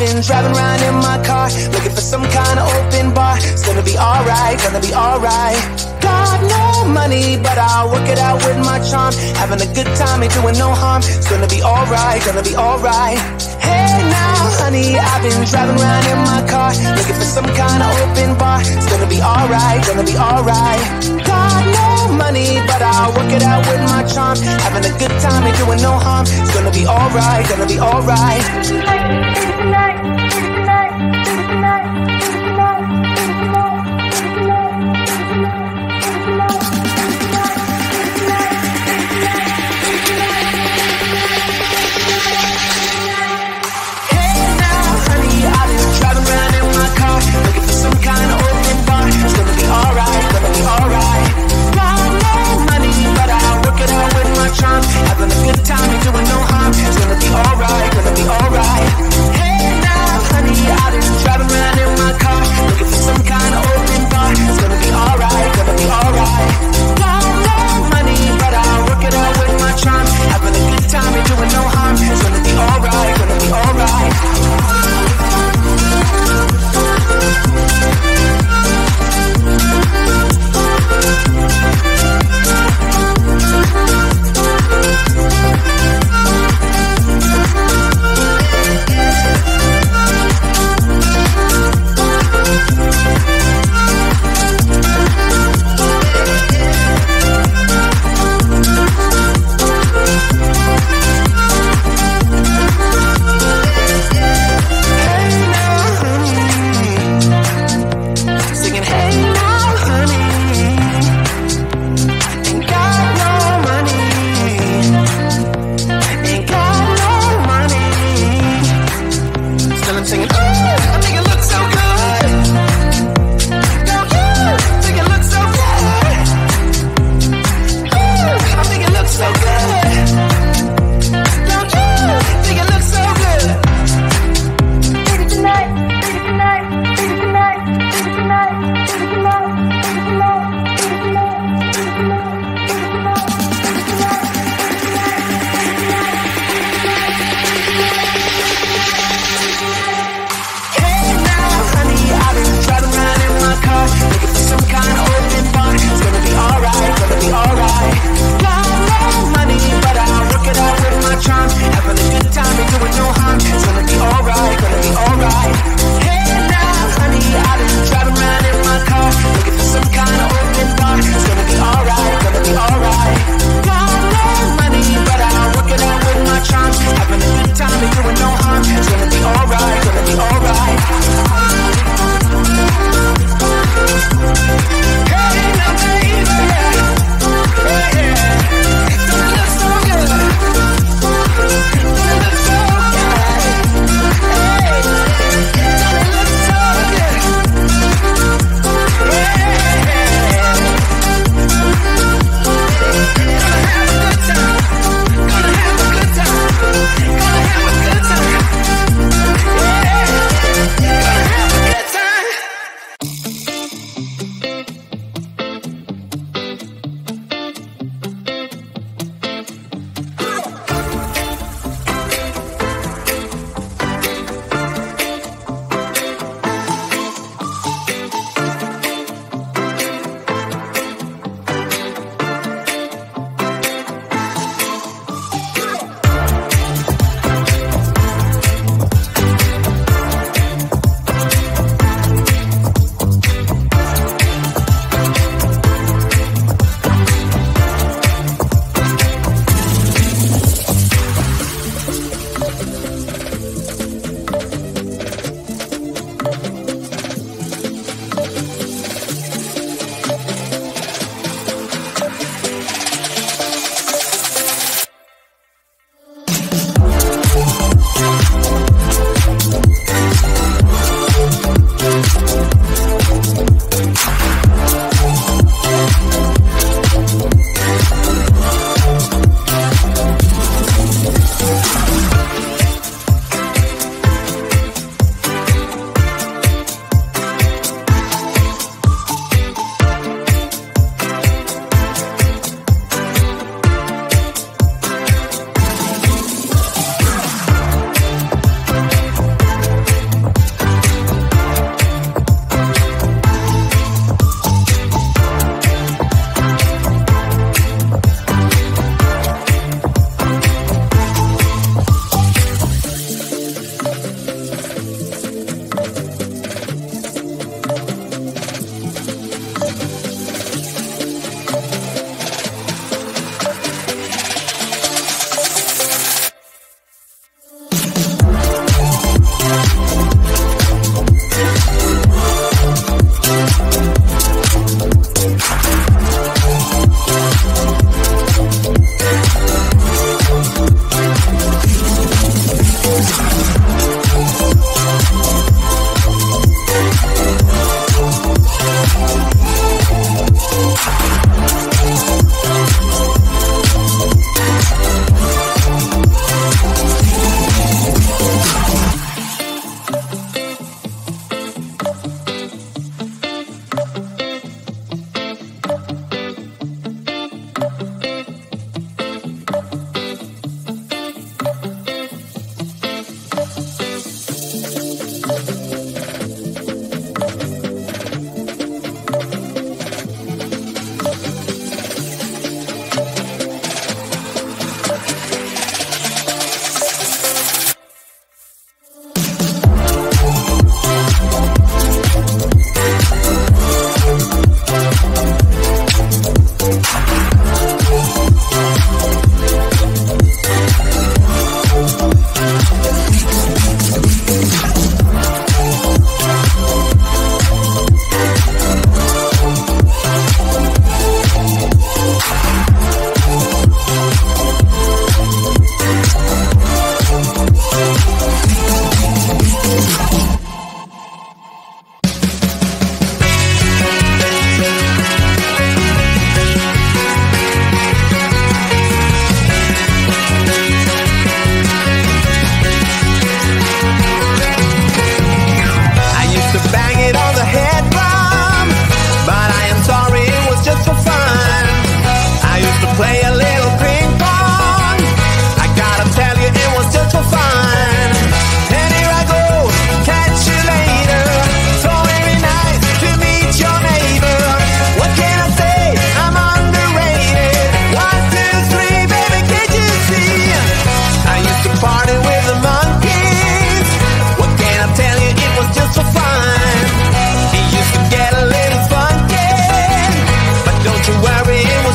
been driving around in my car, looking for some kind of open bar. It's gonna be alright, gonna be alright. Got no money, but I'll work it out with my charm. Having a good time, ain't doing no harm. It's gonna be alright, gonna be alright. Hey now, honey, I've been driving around in my car, looking for some kind of open bar. It's gonna be alright, gonna be alright. Got no money, but I'll work it out with my charm. Having a good time, ain't doing no harm. It's gonna be alright, gonna be alright.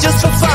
just for fun.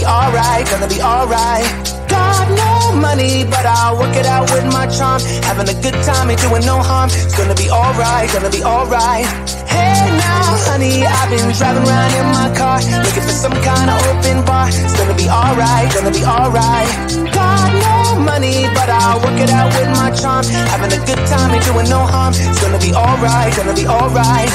Be alright, gonna be alright. Got no money, but I'll work it out with my charm. Having a good time, ain't doing no harm. It's gonna be alright, gonna be alright. Hey now, honey, I've been driving around in my car, looking for some kind of open bar. It's gonna be alright, gonna be alright. Got no money, but I'll work it out with my charm. Having a good time, ain't doing no harm. It's gonna be alright, gonna be alright.